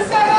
اجرك حسنا